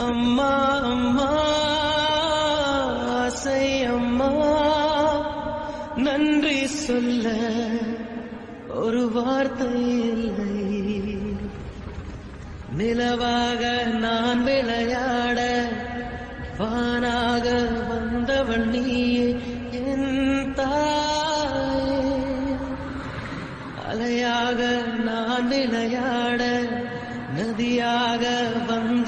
அம்மா அம்மா ஆசை அம்மா நன்றி சொல்ல ஒரு வார்த்தை இல்லை. நிலவாக நான் விளையாட வானாக வந்தவள் நீயே என் தாயே. அலையாக நான் விளையாட நதியாக வந்த